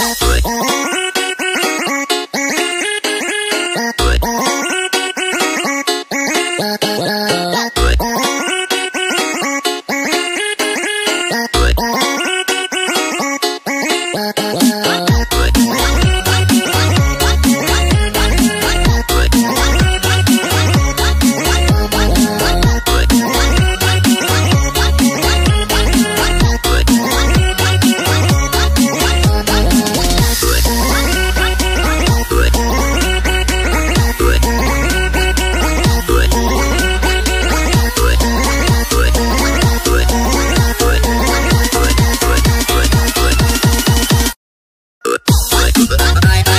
Música I,